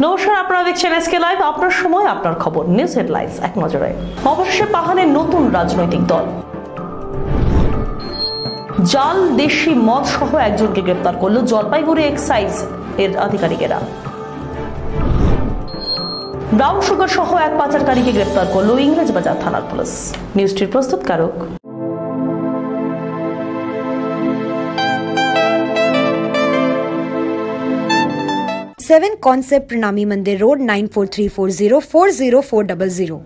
নমস্কার, আপনারা দেখছেন এসকে লাইভ। আপনার সময়, আপনার খবর। নিউজ এক নজরে। অবশেষে নতুন রাজনৈতিক দল। জাল, দেশি মদ সহ একজনকে গ্রেপ্তার করল জলপাইগুড়ি এক্সাইজ এর আধিকারিকেরা। ব্রাউন সুগার সহ এক পাচারকারীকে গ্রেপ্তার করল ইংরেজবাজার থানার পুলিশ। নিউজটির প্রস্তুতকারক seven concept Pranami Mandir road nine four three four zero four zero four double zero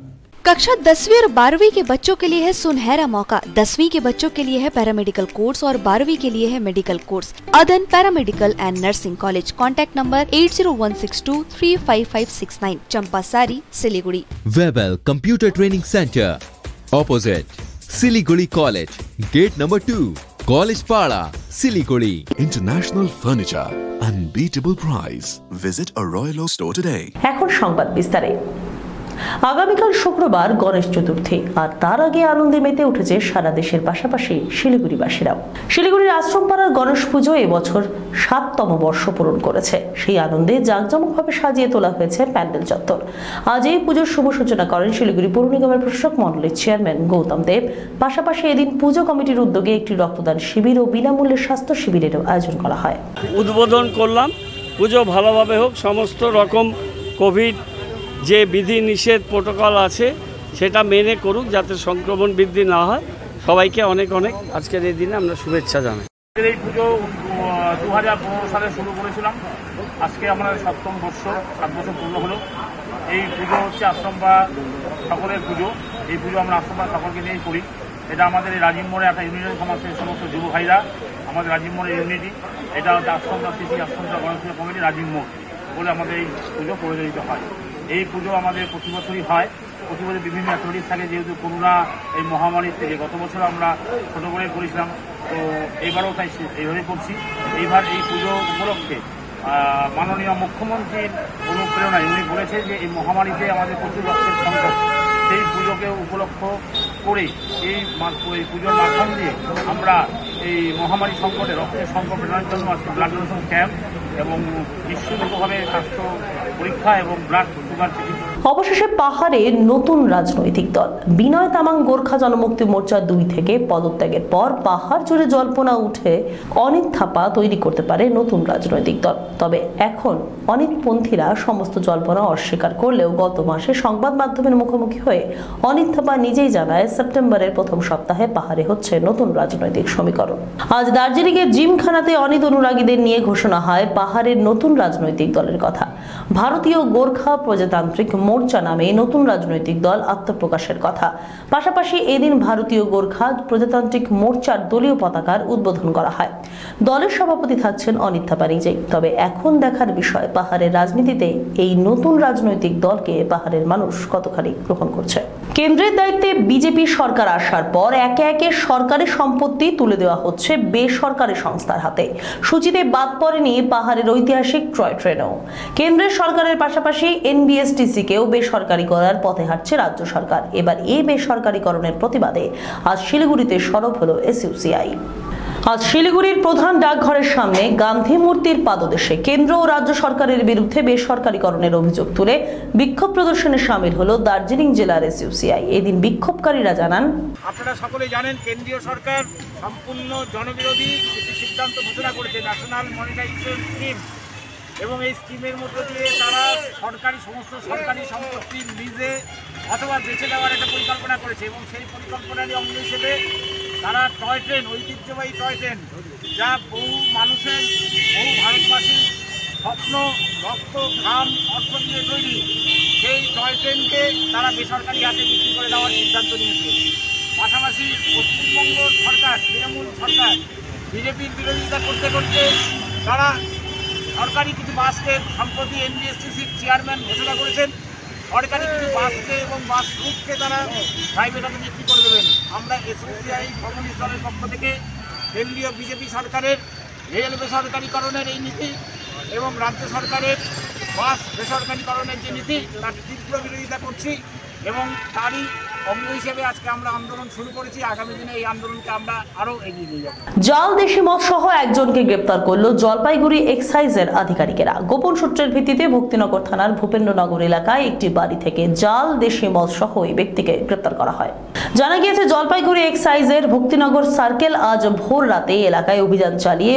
कक्षा दसवीं और बारहवीं के बच्चों के लिए है सुनहरा मौका। दसवीं के बच्चों के लिए है पैरामेडिकल कोर्स और बारहवीं के लिए है medical course Adnan paramedical and nursing college contact number eight zero one six two three five five six nine Champasari Siliguri. Webel computer training centre opposite Siliguri college gate number 2, College Pada, Siliguri. International furniture, unbeatable price. Visit a Royal Oak store today. এখন সংবাদ বিস্তারে আগামীকাল শুক্রবার গণেশ চতুর্থী, আর তার আগে আনন্দে মেতে উঠেছে সারা দেশের পাশাপাশি শিলিগুড়িবাসীরাও। শিলিগুড়ির আশ্রমপাড়ার গণেশ পুজো এবছর সাততম বর্ষ পূরণ করেছে। সেই আনন্দে জাঁকজমকভাবে সাজিয়ে তোলা হয়েছে প্যান্ডেল চত্বর। আজ এই পুজোর শুভ সূচনা করেন শিলিগুড়ি পৌর নিগমের প্রশাসক মণ্ডলীর চেয়ারম্যান গৌতম দেব। পাশাপাশি এদিন পুজো কমিটির উদ্যোগে একটি রক্তদান শিবির ও বিনামূল্যে স্বাস্থ্য শিবিরেরও আয়োজন করা হয়। উদ্বোধন করলাম। পুজো ভালোভাবে হোক, সমস্ত রকম কোভিড যে বিধি নিষেধ প্রোটোকল আছে, সেটা মেনে করুক যাতে সংক্রমণ বৃদ্ধি না হয়। সবাইকে অনেক অনেক আজকের এই দিনে আমরা শুভেচ্ছা জানাই। এই পুজো দু হাজার পনেরো সালে শুরু করেছিলাম। আজকে আমরা সপ্তম বর্ষ, সাত বছর পূর্ণ হলো। এই পুজো হচ্ছে আশ্রম বা সকলের পুজো। এই পুজো আমরা আশ্রম বা সকলকে নিয়েই করি। এটা আমাদের এই রাজীব মোড়ে একটা ইউনিয়ন সমাজের সমস্ত যুব ভাইরা, আমাদের রাজীব মোড়ের ইউনিটি, এটা হচ্ছে আশ্রমটা সিসি আশ্রমটা গণেশ পুজো কমিটি রাজীব মোড় বলে আমাদের এই পুজো পরিচালিত হয়। এই পুজো আমাদের প্রতি বছরই হয়। প্রতি বছর বিভিন্ন অ্যাক্টিভিটিস থাকে, যেহেতু করোনা এই মহামারীর থেকে গত বছর আমরা ছোটো করে করেছিলাম, তো এইবারও তাই এইভাবে করছি। এইবার এই পুজো উপলক্ষে মাননীয় মুখ্যমন্ত্রীর অনুপ্রেরণায় উনি বলেছেন যে এই মহামারীতে আমাদের প্রচুর রক্তের সংকট। সেই পুজোকে উপলক্ষ করে এই এই পুজোর মাধ্যম দিয়ে আমরা এই মহামারী সংকটে, রক্তের সংকট মেটানোর জন্য আজকে ব্লাড ডোনেশন ক্যাম্প এবং বিশ্বব্যাপকভাবে স্বাস্থ্য পরীক্ষা এবং ব্লাড সুগার চিকিৎসা অবশেষে পাহাড়ে নতুন রাজনৈতিক দল। বিনয় তামাং গোর্খা জনমুক্তি মোর্চা দুই থেকে পদত্যাগের পর পাহাড় জুড়ে জল্পনা উঠে অনিত থাপা তৈরি করতে পারে নতুন রাজনৈতিক দল। তবে এখন অনেক পন্থীরা সমস্ত জল্পনা অস্বীকার করলেও গত মাসে সংবাদ মাধ্যমের মুখোমুখি হয়ে অনিত থাপা নিজেই জানায়, সেপ্টেম্বরের প্রথম সপ্তাহে পাহাড়ে হচ্ছে নতুন রাজনৈতিক সমীকরণ। আজ দার্জিলিংয়ের জিমখানাতে অনিত অনুরাগীদের নিয়ে ঘোষণা হয় পাহাড়ের নতুন রাজনৈতিক দলের কথা। ভারতীয় গোর্খা প্রজাতান্ত্রিক মোর্চা নামে নতুন রাজনৈতিক দল আত্মপ্রকাশের কথা। পাশাপাশি এদিন ভারতীয় গোর্খা প্রজাতান্ত্রিক মোর্চার দলীয় পতাকার উদ্বোধন করা হয়। দলের সভাপতি থাকছেন অনিত থাপা নিজেই তবে এখন দেখার বিষয়, পাহাড়ের রাজনীতিতে এই নতুন রাজনৈতিক দলকে পাহাড়ের মানুষ কতখানি গ্রহণ করছে? কেন্দ্রের দায়িত্বে বিজেপি সরকার আসার পর একে একে সরকারি সম্পত্তি তুলে দেওয়া হচ্ছে বেসরকারি সংস্থার হাতে। সূচিতে বাদ পড়েনি পাহাড়ের ঐতিহাসিক ট্রয় ট্রেনও। কেন্দ্রের সরকারের পাশাপাশি এনবিএসটিসি কেও বেসরকারি করার পথে হাঁটছে রাজ্য সরকার। এবার এই বেসরকারীকরণের প্রতিবাদে আজ শিলিগুড়িতে সরব হলো এসইউসিআই আজ শিলিগুড়ির প্রধান ডাকঘরের সামনে গান্ধী মূর্তির পাদদেশে কেন্দ্র ও রাজ্য সরকারের বিরুদ্ধে বেসরকারীকরণের অভিযোগ তুলে বিক্ষোভ প্রদর্শনে সামিল হলো দার্জিলিং জেলার এসইউসিআই এদিন বিক্ষোভকারীরা জানান, আপনারা সকলে জানেন কেন্দ্রীয় সরকার সম্পূর্ণ জনবিরোধী সিদ্ধান্ত ঘোষণা করেছে ন্যাশনাল মনিটাইজেশন স্কিম এবং এই স্কিমের মধ্য দিয়ে তারা সরকারি সমস্ত সরকারি সম্পত্তি লিজে অথবা বেছে দেওয়ার একটা পরিকল্পনা করেছে এবং সেই পরিকল্পনারই অঙ্গ হিসেবে তারা টয় ট্রেন, ঐতিহ্যবাহী টয় ট্রেন, যা বহু মানুষের, বহু ভারতবাসীর স্বপ্ন, রক্ত ঘাম অর্থ দিয়ে তৈরি, সেই টয় ট্রেনকে তারা বেসরকারি হাতে বিক্রি করে দেওয়ার সিদ্ধান্ত নিয়েছে। পাশাপাশি পশ্চিমবঙ্গ সরকার, তৃণমূল সরকার, বিজেপির বিরোধিতা করতে করতে তারা সরকারি কিছু বাসকে সম্প্রতি এনবিএসটিসির চেয়ারম্যান ঘোষণা করেছেন। সরকারি কিছু বাসকে এবং বাস রুটকে তারা প্রাইভেট হাতে বিক্রি করে দেবেন? আমরা এসওসিআই কমিউনিস্ট দলের পক্ষ থেকে কেন্দ্রীয় বিজেপি সরকারের রেল বেসরকারীকরণের এই নীতি এবং রাজ্য সরকারের বাস বেসরকারীকরণের যে নীতি, তার তীব্র বিরোধিতা করছি এবং তারই জাল দেশি মদ সহ একজনকে গ্রেপ্তার করল জলপাইগুড়ি এক্সাইজের আধিকারিকেরা। গোপন সূত্রের ভিত্তিতে ভক্তিনগর থানার ভূপেন্দ্রনগর এলাকায় একটি বাড়ি থেকে জাল দেশি মদ সহ ব্যক্তিকে গ্রেপ্তার করা হয়। জানা গিয়েছে, জলপাইগুড়ি এক্সাইজের ভক্তিনগর সার্কেল আজ ভোর রাতে এলাকায় অভিযান চালিয়ে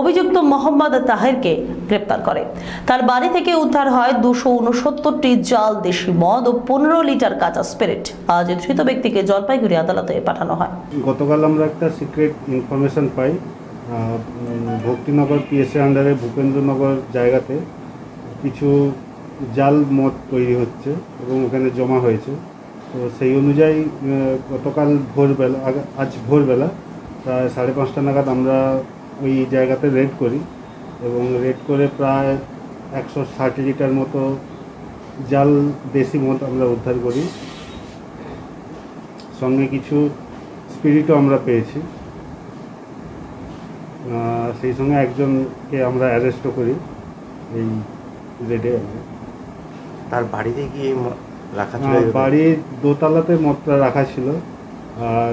অভিযুক্ত মোহাম্মদ তাহেরকে গ্রেপ্তার করে। তার বাড়ি থেকে উদ্ধার হয় দুশো উনসত্তরটি জাল দেশি মদ ও পনেরো লিটার কাঁচা স্পিরিট আজ এই ধৃত ব্যক্তিকে জলপাইগুড়ি আদালতে পাঠানো হয়। গতকাল আমরা একটা সিক্রেট ইনফরমেশন পাই। ভক্তিনগর পিএসএ আন্ডারে ভূপেন্দ্রনগর জায়গাতে কিছু জাল মদ তৈরি হচ্ছে এবং ওখানে জমা হয়েছে। তো সেই অনুযায়ী গতকাল ভোরবেলা আজ ভোরবেলা প্রায় সাড়ে পাঁচটা নাগাদ আমরা ওই জায়গাতে রেড করি এবং রেড করে প্রায় একশো ষাট লিটার মতো জাল, দেশি মদ আমরা উদ্ধার করি। সঙ্গে কিছু স্পিরিটও আমরা পেয়েছি। সেই সঙ্গে একজনকে আমরা অ্যারেস্টও করি এই রেডে তার বাড়িতে কি রাখা ছিল? বাড়ির দোতলাতে মদটা রাখা ছিল। আর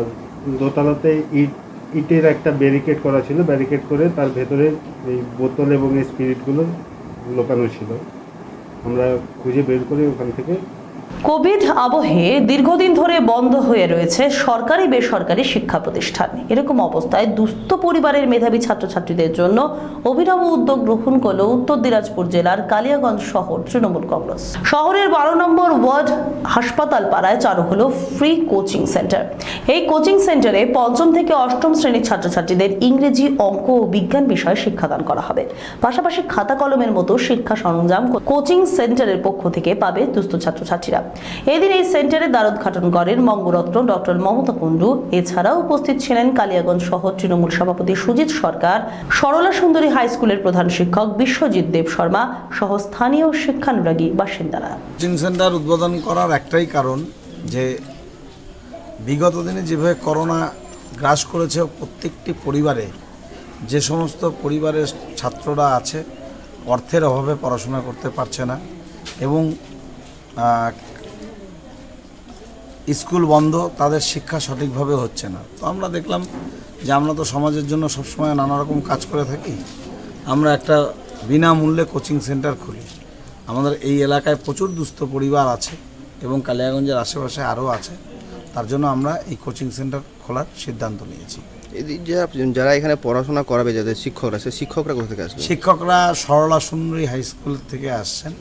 দোতলাতে ইট ইটের একটা ব্যারিকেড করা ছিল। ব্যারিকেড করে তার ভেতরে এই বোতল এবং এই স্পিরিটগুলো লোকানো ছিল। আমরা খুঁজে বের করে ওখান থেকে কোভিড আবহে দীর্ঘদিন ধরে বন্ধ হয়ে রয়েছে সরকারি বেসরকারি শিক্ষা প্রতিষ্ঠান। এরকম অবস্থায় দুস্থ পরিবারের মেধাবী ছাত্রছাত্রীদের জন্য অভিনব উদ্যোগ গ্রহণ করল উত্তর দিনাজপুর জেলার কালিয়াগঞ্জ শহর তৃণমূল কংগ্রেস। শহরের বারো নম্বর ওয়ার্ড হাসপাতাল পাড়ায় চালু হলো ফ্রি কোচিং সেন্টার এই কোচিং সেন্টারে পঞ্চম থেকে অষ্টম শ্রেণির ছাত্রছাত্রীদের ইংরেজি, অঙ্ক ও বিজ্ঞান বিষয়ে শিক্ষাদান করা হবে। পাশাপাশি খাতা কলমের মতো শিক্ষা সরঞ্জাম কোচিং সেন্টারের পক্ষ থেকে পাবে দুস্থ ছাত্রছাত্রীরা। এদিন এই সেন্টারে দ্বারোদ্ঘাটন করেন বঙ্গরত্ন ডক্টর মমতা কুণ্ডু। এছাড়াও উপস্থিত ছিলেন কালিয়াগঞ্জ শহর তৃণমূল সভাপতি সুজিত সরকার, সরলা সুন্দরী হাই স্কুলের প্রধান শিক্ষক বিশ্বজিৎ দেব শর্মা সহ স্থানীয় শিক্ষানুরাগী বাসিন্দারা। সেন্টার উদ্বোধন করার একটাই কারণ যে বিগত দিনে যেভাবে করোনা গ্রাস করেছে প্রত্যেকটি পরিবারে, যে সমস্ত পরিবারের ছাত্ররা আছে, অর্থের অভাবে পড়াশোনা করতে পারছে না এবং স্কুল বন্ধ, তাদের শিক্ষা সঠিকভাবে হচ্ছে না। তো আমরা দেখলাম যে আমরা তো সমাজের জন্য সবসময় নানা রকম কাজ করে থাকি। আমরা একটা বিনামূল্যে কোচিং সেন্টার খুলি। আমাদের এই এলাকায় প্রচুর দুস্থ পরিবার আছে। এবং কালিয়াগঞ্জের আশেপাশে আরও আছে। তার জন্য আমরা এই কোচিং সেন্টার খোলার সিদ্ধান্ত নিয়েছি। যারা এখানে পড়াশোনা করাবে যাদের শিক্ষকরা সে শিক্ষকরা কোথা থেকে আসবে? শিক্ষকরা সরলা সুন্দরী হাই স্কুল থেকে আসছেন।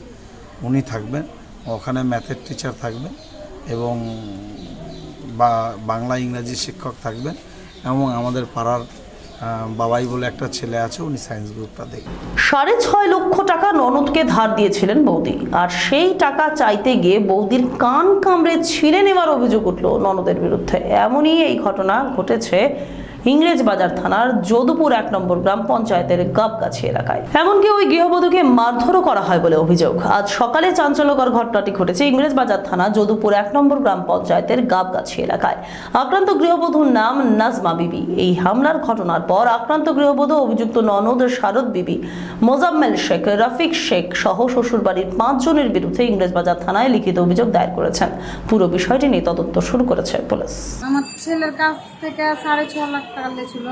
উনি থাকবেন ওখানে ম্যাথের টিচার থাকবেন এবং বা বাংলা ইংরাজি শিক্ষক থাকবেন এবং আমাদের পাড়ার বাবাই বলে একটা ছেলে আছে, উনি সায়েন্স গ্রুপটা দেখে সাড়ে ছয় লক্ষ টাকা ননদকে ধার দিয়েছিলেন বৌদি। আর সেই টাকা চাইতে গিয়ে বৌদির কান কামড়ে ছিঁড়ে নেওয়ার অভিযোগ উঠল ননদের বিরুদ্ধে। এমনই এই ঘটনা ঘটেছে ইংরেজ বাজার থানার যদুপুর এক নম্বর গ্রাম পঞ্চায়েতের গাবগাছি এলাকায়। এমনকি ওই গৃহবধূকে মারধরও করা হয় বলে অভিযোগ। আজ সকালে চাঞ্চল্যকর ঘটনাটি ঘটেছে ইংরেজ বাজার থানা যদুপুর এক নম্বর গ্রাম পঞ্চায়েতের গাবগাছি এলাকায়। আক্রান্ত গৃহবধূর নাম নাজমা বিবি। এই হামলার ঘটনার পর আক্রান্ত গৃহবধূ অভিযুক্ত ননদ শারদ বিবি, মোজাম্মেল শেখ, রফিক শেখ সহ শ্বশুরবাড়ির পাঁচজনের বিরুদ্ধে ইংরেজবাজার থানায় লিখিত অভিযোগ দায়ের করেছেন। পুরো বিষয়টি নিয়ে তদন্ত শুরু করেছে পুলিশ। আমার ছেলের কাছ থেকে সাড়ে ছ লাখ টাকা লিয়েছিল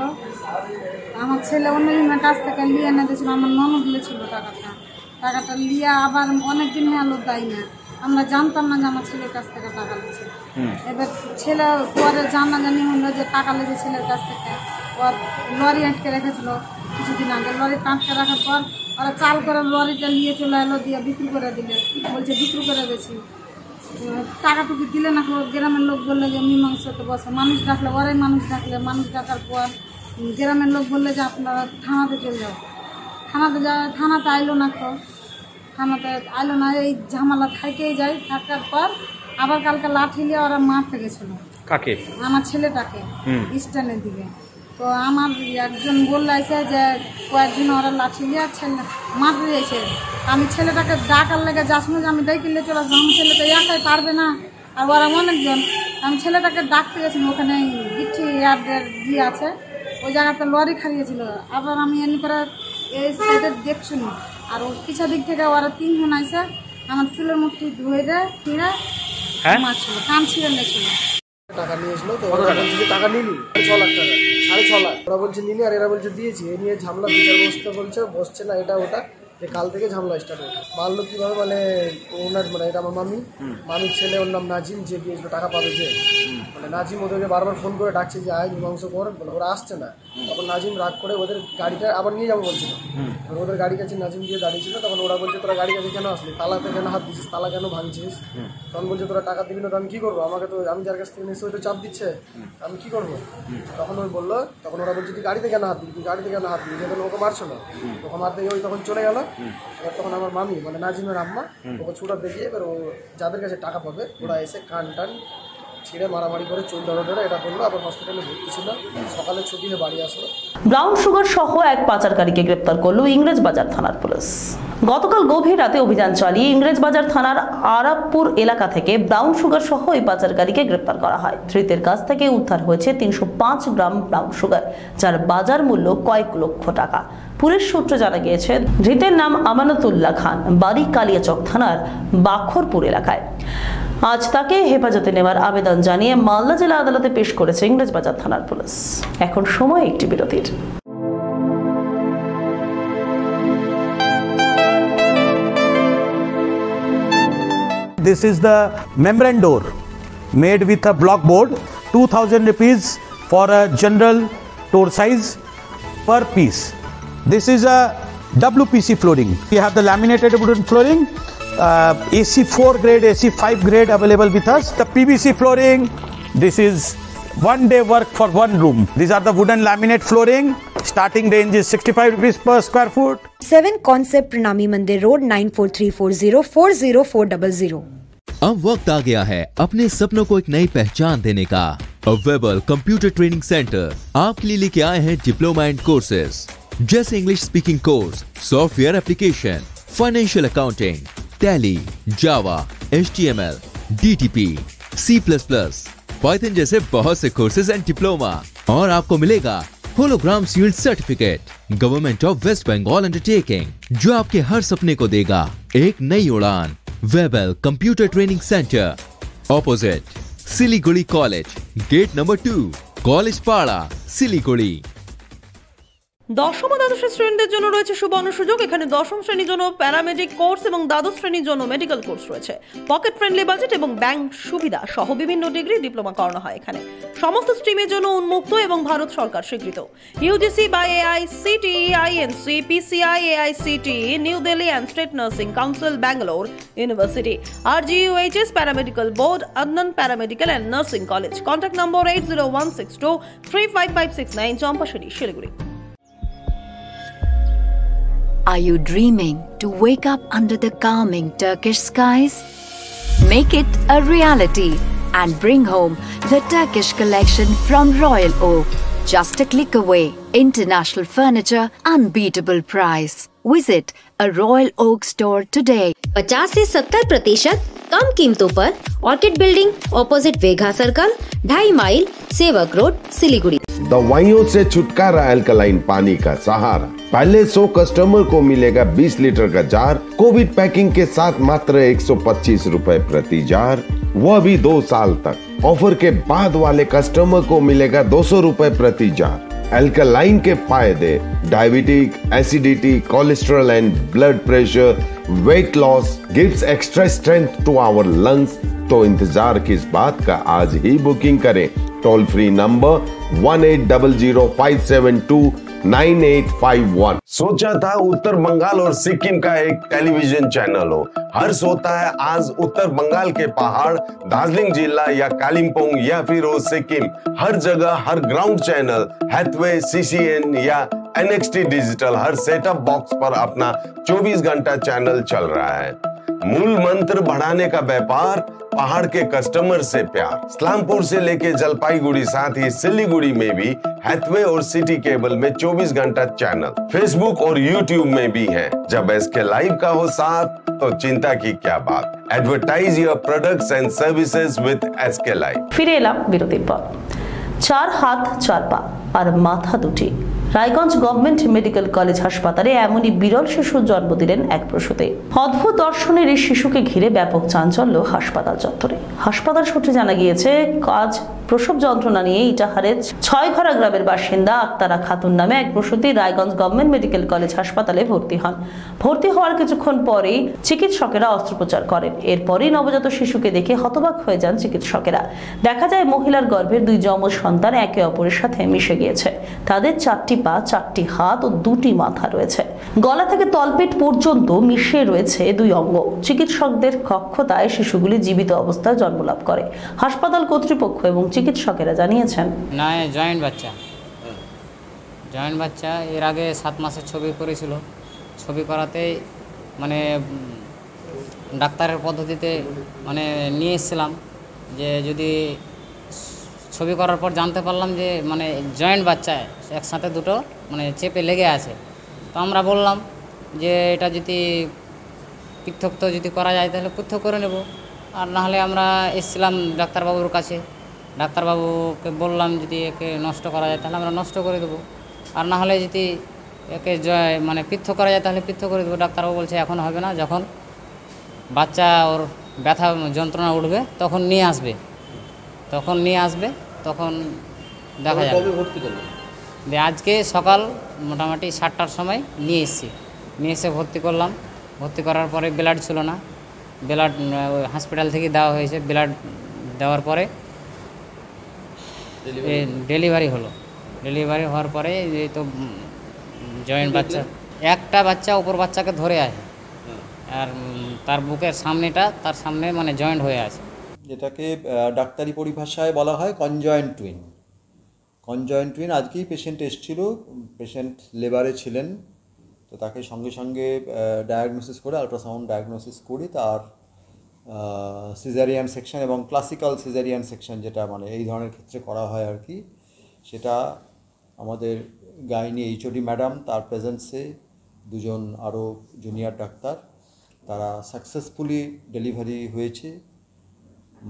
আমার ছেলে অন্যজনের কাছ থেকে লিয়ে এনে দিয়েছিল আমার ননদ লিয়েছিল টাকাটা। টাকাটা লিয়ে আবার অনেক দিন হলো দেয় না। আমরা জানতাম না যে আমার ছেলের কাছ থেকে টাকা লিয়েছে এবার ছেলে পরে জানা জানি হলো যে টাকা লিয়েছে ছেলের কাছ থেকে। ওর লরি আটকে রেখেছিল কিছুদিন আগে। লরি আটকে রাখার পর ওরা চাল করে লরিটা নিয়ে চলে এলো দিয়ে বিক্রি করে দিলে। বলছে বিক্রি করে দিয়েছি। টাকাটুকু দিলে না গ্রামের লোক বললে যে মীমাংসাতে বসে। মানুষ ডাকলে ওরাই মানুষ ডাকলে মানুষ ডাকার পর গ্রামের লোক বললে যে আপনারা থানাতে চলে যাও। থানাতে যা থানাতে আইলো না তো। থানাতে আইলো না এই ঝামেলা থাকেই যায়। থাকার পর আবার কালকে লাঠি নিয়ে ওরা মারতে গেছিল। কাকে? আমার ছেলেটাকে স্ট্যান্ডের দিকে। তো আমার একজন বললে আছে যে কয়েকদিন ওরা লাঠি দিয়ে ছেলে মারতে দিয়েছে। আমি ছেলেটাকে ডাকার লেগে যাস না যে আমি ডেকে নিয়ে চলে আসব। আমার ছেলে তো একাই পারবে না। আর ওরা অনেকজন। আমি ছেলেটাকে ডাকতে গেছিলাম ওখানে গিঠি ইয়ার্ডের দিয়ে আছে ওই জায়গাতে লরি খারিয়েছিল আবার আমি এমনি করে এই সাইডে না। আর ওর পিছা দিক থেকে ওরা তিনজন আছে আমার চুলের মুখটি ধুয়ে দেয় ফিরে হ্যাঁ? আমার ছিল কান ছিঁড়ে ছিল টাকা নিয়েছিল তো ওরা বলছে যে টাকা নিলি। ছ লাখ টাকা সাড়ে ছ লাখ। ওরা বলছে নিলি আর এরা বলছে দিয়েছি। এ নিয়ে ঝামেলা বিচার বসতে বলছে বসছে না এটা ওটা। যে কাল থেকে ঝামেলা স্টার্ট হয়েছে। মারলো কীভাবে মানে ওনার মানে এটা আমার মামি। মামির ছেলে ওর নাম নাজিম যে গিয়েছিল টাকা পাবে যে। মানে নাজিম ওদেরকে বারবার ফোন করে ডাকছে যে আয় মীমাংস কর। বলে ওরা আসছে না। তখন নাজিম রাগ করে ওদের গাড়িটা আবার নিয়ে যাব বলছিল। ওদের গাড়ি কাছে নাজিম গিয়ে দাঁড়িয়েছিল তখন ওরা বলছে তোরা গাড়ি কাছে কেন আসলি? তালাতে কেন হাত দিচ্ছিস তালা কেন ভাঙছিস? তখন বলছে তোরা টাকা দিবি না তো আমি কী করব? আমাকে তো আমি যার কাছ থেকে নিয়েছি ওই তো চাপ দিচ্ছে। আমি কী করব? তখন ওই বলল তখন ওরা বলছে তুই গাড়িতে কেন হাত দিবি তুই গাড়িতে কেন হাত দিবি যখন ওকে মারছো না। ওকে মারতে গিয়ে ওই তখন চলে গেল। এবার তখন আমার মামি মানে নাজিমের আম্মা ওকে ছুটা দেখিয়ে এবার ও যাদের কাছে টাকা পাবে ওরা এসে কান টান ছিঁড়ে মারামারি করে চুল ধরে ধরে এটা করল আবার হসপিটালে ভর্তি ছিল। সকালে ছুটি হয়ে বাড়ি আসলো। ব্রাউন সুগার সহ এক পাচারকারীকে গ্রেপ্তার করল ইংরেজ বাজার থানার পুলিশ। গতকাল গভীর রাতে অভিযান চালিয়ে ইংরেজ বাজার থানার আরাবপুর এলাকা থেকে ব্রাউন সুগার সহ এই পাচারকারীকে গ্রেপ্তার করা হয়। ধৃতের কাছ থেকে উদ্ধার হয়েছে তিনশো পাঁচ গ্রাম ব্রাউন সুগার যার বাজার মূল্য কয়েক লক্ষ টাকা। পুলিশ সূত্রে জানা গিয়েছে ধৃতের নাম আমানতুল্লাহ খান বাড়ি কালিয়াচক থানার বাখরপুর এলাকায়। আজ তাকে হেফাজতে নেওয়ার আবেদন জানিয়ে মালদা জেলা আদালতে পেশ করেছে ইংরেজবাজার থানার পুলিশ। এখন সময় একটি বিরতির। This is the membrane door made with a block board, 2000 rupees for a general door size per piece. This is a WPC flooring. We have the laminated wooden flooring, uh, AC4 grade, AC5 grade available with us. The PVC flooring, this is one day work for one room. These are the wooden laminate flooring. Starting range is 65 rupees per square foot. 7 Concept Pranami Mandir Road 94340 40400. अब वक्त आ गया है अपने सपनों को एक नई पहचान देने का अवेबल कंप्यूटर ट्रेनिंग सेंटर आपके लिए लेके आए हैं डिप्लोमा एंड कोर्सेज जैसे English speaking course software application financial accounting Tally Java H T M L D T P C plus plus Python जैसे बहुत से कोर्सेज एंड डिप्लोमा और आपको मिलेगा hologram sealed certificate government of West Bengal undertaking जो आपके हर सपने को देगा। एक नई उड़ान Webel computer training centre opposite Siliguri college gate number two college Para Siliguri দশম ও দ্বাদশ শ্রেণীদের জন্য রয়েছে সুবর্ণ সুযোগ। এখানে দশম শ্রেণির জন্য প্যারামেডিক কোর্স এবং দ্বাদশ শ্রেণির জন্য মেডিকেল কোর্স রয়েছে। পকেট ফ্রেন্ডলি বাজেট এবং ব্যাংক সুবিধা সহ বিভিন্ন ডিগ্রি ডিপ্লোমা করানো হয় এখানে। সমস্ত স্ট্রিমের জন্য উন্মুক্ত এবং ভারত সরকার স্বীকৃত। ইউজিসি বা AICTE INC PCI AICTE new Delhi and state nursing council Bangalore university R GUHS paramedical board Adnan paramedical and nursing college contact number eight zero one six two three five five six nine Champasari Siliguri Are you dreaming to wake up under the calming Turkish skies? Make it a reality and bring home the Turkish collection from Royal Oak. Just a click away. International furniture, unbeatable price. Visit a Royal Oak store today. 50 से 70 प्रतिशत कम कीमतों पर orchid building opposite Vega circle ढाई mile Sevoke road Siliguri दवाइयों से छुटकारा alkaline पानी का सहारा पहले 100 कस्टमर को मिलेगा 20 लीटर का जार। कोविड पैकिंग के साथ मात्र 125 रुपए प्रति जार। वह भी दो साल तक। ऑफ़र के बाद वाले कस्टमर को मिलेगा 200 रुपए प्रति जार। अल्कलाइन के फ़ायदे। Diabetic acidity cholesterol and blood pressure weight loss gives extra strength to our lungs तो इंतज़ार किस बात का आज ही बुकिंग करें। Toll free number one eight double zero five seven two nine eight five one सोचा था उत्तर बंगाल और सिक्किम का एक टेलीविज़न चैनल हो हर्ष होता है आज उत्तर बंगाल के पहाड़ दार्जिलिंग जिला या कालिम्पोंग या फिर हो सिक्किम हर जगह हर ग्राउंड चैनल हैथवे सीसीएन या एनएक्सटी डिजिटल हर सेटअप बॉक्स पर अपना 24 घंटा चैनल चल रहा है मूल मंत्र बढ़ाने का व्यापार पहाड़ के कस्टमर से प्यार इस्लामपुर से लेके जलपाईगुड़ी साथ ही सिलीगुड़ी में भी हैथवे और सिटी केबल में 24 घंटा चैनल फेसबुक और यूट्यूब में भी है जब इसके लाइव का हो साथ तो चिंता की क्या बात advertise your products and services with SK live ফিরে এলাম বিরতির পর চার হাত চার পা আর মাথা দুটি রায়গঞ্জ গভর্নমেন্ট মেডিকেল কলেজ হাসপাতালে এমনই বিরল শিশুর জন্ম দিলেন এক প্রসূতে। অদ্ভুত দর্শনের এই শিশুকে ঘিরে ব্যাপক চাঞ্চল্য হাসপাতাল চত্বরে। হাসপাতাল সূত্রে জানা গিয়েছে, কাজ প্রসব যন্ত্রণা নিয়ে ইটাহারের ছয়ঘরা গ্রামের বাসিন্দা আক্তারা খাতুন নামে এক প্রসূতি রায়গঞ্জ গভর্নমেন্ট মেডিকেল কলেজ হাসপাতালে ভর্তি হন। ভর্তি হওয়ার কিছুক্ষণ পরেই চিকিৎসকেরা অস্ত্রোপচার করেন। এরপরই নবজাত শিশুকে দেখে হতবাক হয়ে যান চিকিৎসকেরা। দেখা যায় মহিলার গর্ভের দুই যমজ সন্তান একে অপরের সাথে মিশে গিয়েছে। তাদের চারটি পা, চারটি হাত ও দুটি মাথা রয়েছে। গলা থেকে তলপেট পর্যন্ত মিশে রয়েছে দুই অঙ্গ। চিকিৎসকদের কক্ষতায় শিশুগুলি জীবিত অবস্থায় জন্মলাভ করে। হাসপাতাল কর্তৃপক্ষ এবং চিকিৎসকেরা জানিয়েছেন। না জয়েন্ট বাচ্চা। জয়েন্ট বাচ্চা, এর আগে সাত মাসের ছবি করেছিল। ছবি করাতেই মানে ডাক্তারের পদ্ধতিতে মানে নিয়ে এসেছিলাম যে, যদি ছবি করার পর জানতে পারলাম যে মানে জয়েন্ট বাচ্চা একসাথে দুটো মানে চেপে লেগে আছে। তো আমরা বললাম যে, এটা যদি পৃথক যদি করা যায়, তাহলে পৃথক করে নেব। আর নাহলে আমরা এসেছিলাম ডাক্তারবাবুর কাছে। ডাক্তারবাবুকে বললাম যদি একে নষ্ট করা যায় তাহলে আমরা নষ্ট করে দেবো। আর না হলে যদি একে জয় মানে পৃথক করা যায় তাহলে পৃথক করে দেবো। ডাক্তারবাবু বলছে এখন হবে না। যখন বাচ্চা ওর ব্যথা যন্ত্রণা উঠবে তখন নিয়ে আসবে। তখন নিয়ে আসবে তখন দেখা যাবে। দিয়ে আজকে সকাল মোটামুটি সাতটার সময় নিয়ে এসেছি। নিয়ে এসে ভর্তি করলাম। ভর্তি করার পরে ব্লাড ছিল না। ব্লাড হসপিটাল থেকে দেওয়া হয়েছে। ব্লাড দেওয়ার পরে ডেলিভারি হলো। ডেলিভারি হওয়ার পরে এই তো জয়েন্ট বাচ্চা একটা বাচ্চা উপর বাচ্চাকে ধরে আছে আর তার বুকের সামনেটা তার সামনে মানে জয়েন্ট হয়ে আছে। যেটাকে ডাক্তারি পরিভাষায় বলা হয় কনজয়েন্ট টুইন কনজয়েন্ট টুইন আজকেই পেশেন্ট এসেছিল পেশেন্ট লেবারে ছিলেন। তো তাকে সঙ্গে সঙ্গে ডায়াগনোসিস করে আলট্রাসাউন্ড ডায়াগনোসিস করে তার সিজারিয়ান সেকশন এবং ক্লাসিক্যাল সিজারিয়ান সেকশন যেটা মানে এই ধরনের ক্ষেত্রে করা হয় আর কি, সেটা আমাদের গাইনি এইচওডি ম্যাডাম, তার প্রেজেন্সে দুজন আরও জুনিয়র ডাক্তার, তারা সাকসেসফুলি ডেলিভারি হয়েছে।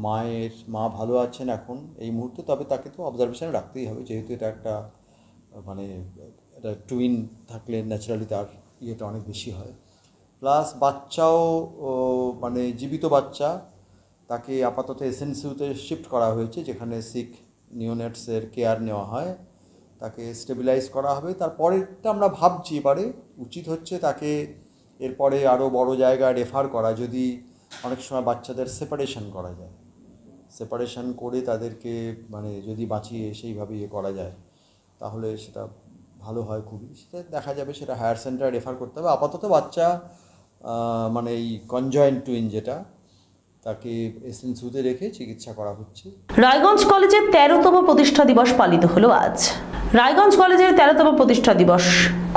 মায়ের মা ভালো আছেন এখন এই মুহূর্তে, তবে তাকে তো অবজারভেশনে রাখতেই হবে, যেহেতু এটা একটা মানে এটা টুইন থাকলে ন্যাচারালি তার ইয়েটা অনেক বেশি হয়। প্লাস বাচ্চাও মানে জীবিত বাচ্চা, তাকে আপাতত এসএনসিউতে শিফট করা হয়েছে, যেখানে সিক নিউনেটসের কেয়ার নেওয়া হয়। তাকে স্টেবিলাইজ করা হবে। তারপরেরটা আমরা ভাবছি এবারে, উচিত হচ্ছে তাকে এরপরে আরও বড় জায়গায় রেফার করা, যদি অনেক সময় বাচ্চাদের সেপারেশন করা যায়। সেপারেশন করে তাদেরকে মানে যদি বাঁচিয়ে সেইভাবে ইয়ে করা যায়, তাহলে সেটা ভালো হয় খুবই। সেটা দেখা যাবে, সেটা হায়ার সেন্টারে রেফার করতে হবে। আপাতত বাচ্চা মানে এই কনজয়েন্ট টুইন যেটা তাকে এসএনসিউতে রেখে চিকিৎসা করা হচ্ছে। রায়গঞ্জ কলেজের তেরোতম প্রতিষ্ঠা দিবস পালিত হলো আজ। রায়গঞ্জ কলেজের তেরোতম প্রতিষ্ঠা দিবস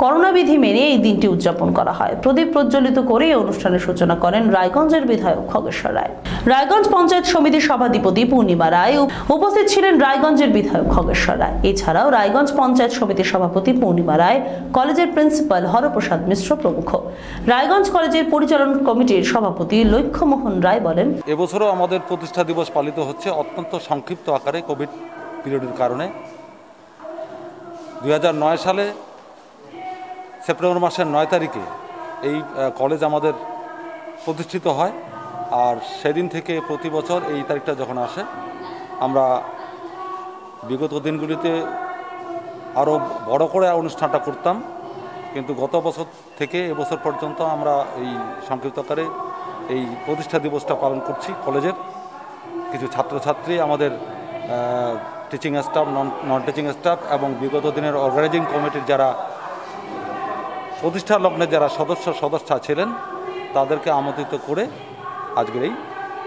করোনা বিধি মেনে এই দিনটি উদযাপন করা হয়। প্রদীপ প্রজ্বলিত করে এই অনুষ্ঠানের সূচনা করেন রায়গঞ্জের বিধায়ক খগেশ্বর রায়। রায়গঞ্জ পঞ্চায়েত সমিতির সভাধিপতি পূর্ণিমা রায় উপস্থিত ছিলেন রায়গঞ্জের বিধায়ক খগেশ্বর রায়। এছাড়াও রায়গঞ্জ পঞ্চায়েত সমিতির সভাপতি পূর্ণিমা রায়, কলেজের প্রিন্সিপাল হরপ্রসাদ মিশ্র প্রমুখ। রায়গঞ্জ কলেজের পরিচালন কমিটির সভাপতি লক্ষ্যমোহন রায় বলেন এবছরও আমাদের প্রতিষ্ঠা দিবস পালিত হচ্ছে অত্যন্ত সংক্ষিপ্ত আকারে কোভিড পিরিয়ডের কারণে। দু হাজার নয় সালে সেপ্টেম্বর মাসের নয় তারিখে এই কলেজ আমাদের প্রতিষ্ঠিত হয় আর সেদিন থেকে প্রতি বছর এই তারিখটা যখন আসে, আমরা বিগত দিনগুলিতে আরও বড় করে অনুষ্ঠানটা করতাম। কিন্তু গত বছর থেকে এবছর পর্যন্ত আমরা এই সংক্ষিপ্ত আকারে এই প্রতিষ্ঠা দিবসটা পালন করছি কলেজের। কিছু ছাত্রছাত্রী, আমাদের teaching staff non non teaching staff এবং বিগত দিনের অর্গানাইজিং কমিটির যারা প্রতিষ্ঠা লগ্নের যারা সদস্য, সদস্যা ছিলেন, তাদেরকে আমন্ত্রিত করে আজকের এই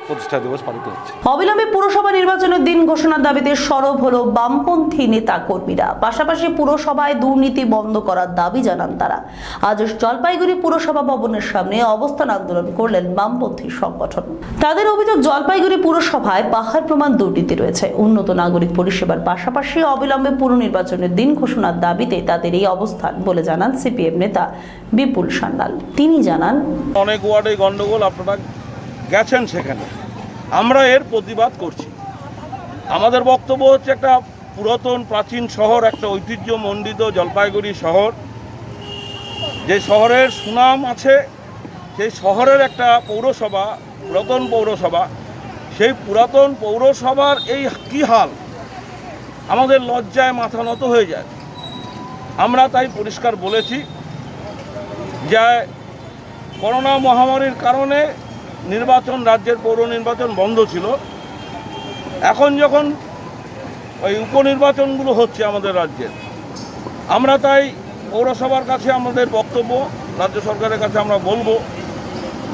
প্রতিষ্ঠা দিবস পালিত হচ্ছে। অবিলম্বে পুরসভা নির্বাচনের দিন ঘোষণার দাবিতে সরব হলো বামপন্থী নেতা কর্মীরা পাশাপাশি পুরসভায় দুর্নীতি বন্ধ করার দাবি জানান তারা। আজ জলপাইগুড়ি পুরসভা ভবনের সামনে অবস্থান আন্দোলন করলেন বামপন্থী সংগঠন। তাদের অভিযোগ জলপাইগুড়ি পুরসভায় পাহাড় প্রমাণ দুর্নীতি রয়েছে। উন্নত নাগরিক পরিষেবার পাশাপাশি অবিলম্বে পুর নির্বাচনের দিন ঘোষণার দাবিতে তাদের এই অবস্থান বলে জানান সিপিএম নেতা বিপুল সান্যাল। তিনি জানান অনেক ওয়ার্ডে গন্ডগোল আপনারা গেছেন সেখানে। আমরা এর প্রতিবাদ করছি। আমাদের বক্তব্য হচ্ছে একটা পুরাতন, প্রাচীন শহর, একটা ঐতিহ্যমণ্ডিত জলপাইগুড়ি শহর। যে শহরের সুনাম আছে, সেই শহরের একটা পৌরসভা, পুরাতন পৌরসভা। সেই পুরাতন পৌরসভার এই কী হাল? আমাদের লজ্জায় মাথা নত হয়ে যায়। আমরা তাই পরিষ্কার বলেছি যে করোনা মহামারীর কারণে নির্বাচন, রাজ্যের পৌর নির্বাচন বন্ধ ছিল। এখন যখন ওই উপনির্বাচনগুলো হচ্ছে আমাদের রাজ্যের আমরা তাই পৌরসভার কাছে আমাদের বক্তব্য, রাজ্য সরকারের কাছে আমরা বলব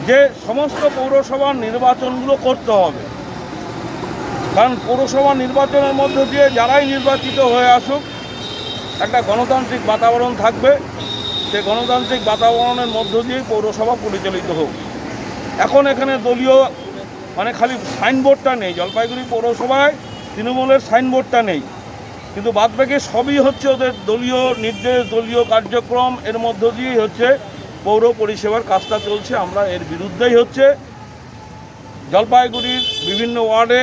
যে সমস্ত পৌরসভার নির্বাচনগুলো করতে হবে। কারণ পৌরসভা নির্বাচনের মধ্য দিয়ে যারাই নির্বাচিত হয়ে আসুক, একটা গণতান্ত্রিক বাতাবরণ থাকবে। সেই গণতান্ত্রিক বাতাবরণের মধ্য দিয়েই পৌরসভা পরিচালিত হোক। এখন এখানে দলীয় মানে খালি সাইনবোর্ডটা নেই, জলপাইগুড়ি পৌরসভায় তৃণমূলের সাইনবোর্ডটা নেই। কিন্তু বাদবাকি সবই হচ্ছে ওদের দলীয় নির্দেশ, দলীয় কার্যক্রম, এর মধ্য দিয়েই হচ্ছে পৌর পরিষেবার কাজটা চলছে। আমরা এর বিরুদ্ধেই হচ্ছে। জলপাইগুড়ির বিভিন্ন ওয়ার্ডে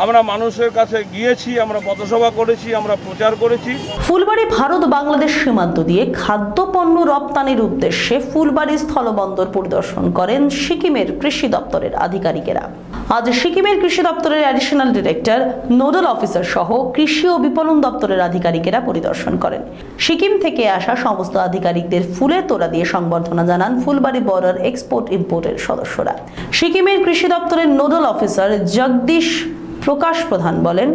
আমরা মানুষের কাছে গিয়েছি, আমরা পথসভা করেছি, আমরা প্রচার করেছি। ফুলবাড়ি ভারত বাংলাদেশ সীমান্ত দিয়ে খাদ্যপণ্য রপ্তানির উদ্দেশ্যে ফুলবাড়ি স্থলবন্দর পরিদর্শন করেন সিকিমের কৃষি দপ্তরের আধিকারিকেরা। আজ সিকিমের কৃষি দপ্তরের অ্যাডিশনাল ডিরেক্টর নোডাল অফিসার সহ কৃষি ও বিপণন দপ্তরের আধিকারিকেরা পরিদর্শন করেন। সিকিম থেকে আসা সমস্ত আধিকারিকদের ফুলের তোড়া দিয়ে সংবর্ধনা জানান ফুলবাড়ি বর্ডার এক্সপোর্ট ইম্পোর্টের সদস্যরা। সিকিমের কৃষি দপ্তরের নোডাল অফিসার জগদীশ প্রকাশ প্রধান বলেন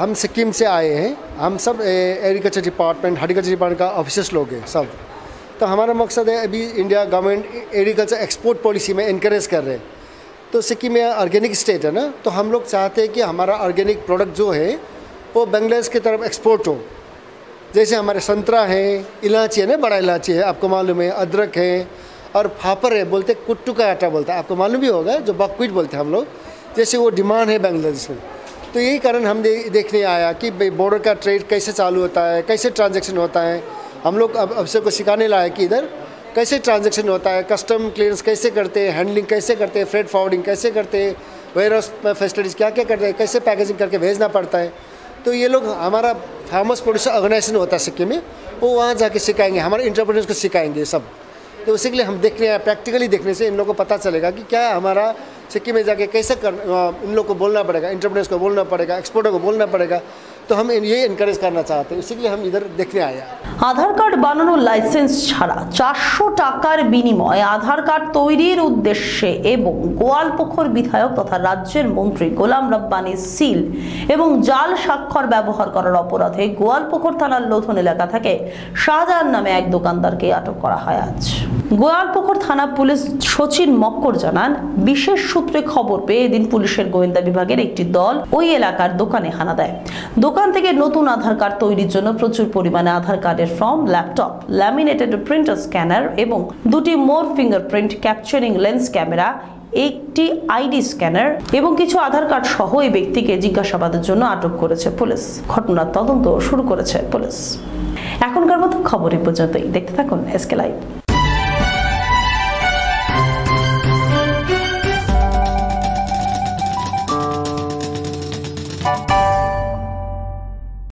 हम सिक्किम से आए हैं हम सब एग्रीकल्चर डिपार्टमेंट हॉर्टिकल्चर डिपार्टमेंट का ऑफिसर्स लोग हैं सब तो हमारा मकसद है अभी India government agriculture export policy में इनक्रेज कर रहे हैं तो सिक्किम में ऑर्गेनिक स्टेट है ना तो हम लोग चाहते हैं कि हमारा ऑर्गेनिक प्रोडक्ट जो है वो बांग्लादेश की तरफ एक्सपोर्ट हो जैसे हमारे संतरा है इलायची है ना बड़ा इलायची है आपको मालूम है अदरक है और फापर है बोलते कुट्टू का आटा बोलता है आपको मालूम भी होगा जो बकवीट बोलते हैं हम लोग जैसे वो डिमांड है बांग्लादेश में। तो यही कारण हम दे, देखने आया कि बॉर्डर का ट्रेड कैसे चालू होता है कैसे ट्रांजेक्शन होता है। हम लोग अब अफसर को सिखाने लाए कि इधर कैसे ट्रांजेक्शन होता है कस्टम क्लियरेंस कैसे करते हैं हैंडलिंग कैसे करते हैं फ्रेड फॉरवर्डिंग कैसे करते हैं वेयर हाउस फैसिलिटीज़ क्या क्या करते हैं कैसे पैकेजिंग करके भेजना पड़ता है। तो ये लोग हमारा फार्मर्स प्रोड्यूसर ऑर्गेनाइजेशन होता है सिक्किम में वो वहाँ जाके सिखाएँगे हमारे इंटरप्रेनर्स को सिखाएँगे सब। तो उसी के लिए हम देखने प्रैक्टिकली देखने से इन लोगों को पता चलेगा कि क्या हमारा सिक्किम में जाके कैसे कर इन लोग को बोलना पड़ेगा इंटरप्रेनर्स को बोलना पड़ेगा एक्सपोर्टर को बोलना पड़ेगा तो हम ये इनक्रेज करना चाहते हैं इसी के लिए हम इधर देखने आए हैं আধার কার্ড বানানোর লাইসেন্স ছাড়া চারশো টাকার বিনিময়ে আধার কার্ড তৈরির উদ্দেশ্যে এবং গোয়ালপুখর বিধায়ক তথা রাজ্যের মন্ত্রী গোলাম রব্বানি সিল এবং জাল স্বাক্ষর ব্যবহার করার অপরাধে গোয়ালপুখর থানার লোধন এলাকা থেকে শাহজাহান নামে এক দোকানদারকে আটক করা হয় আজ গোয়ালপুখর থানা পুলিশ সচিন মক্কর জানান, বিশেষ সূত্রে খবর পেয়ে এদিন পুলিশের গোয়েন্দা বিভাগের একটি দল ওই এলাকার দোকানে হানা দেয়। দোকান থেকে নতুন আধার কার্ড তৈরির জন্য প্রচুর পরিমাণে আধার কার্ডের form, laptop laminated printer scanner এবং দুটি more fingerprint capturing lens camera একটি আইডি স্ক্যানার এবং কিছু আধার কার্ড সহ এই ব্যক্তিকে জিজ্ঞাসাবাদের জন্য আটক করেছে পুলিশ। ঘটনার তদন্ত শুরু করেছে পুলিশ। এখনকার মতো খবর এ পর্যন্তই। দেখতে থাকুন এসকে লাইভ।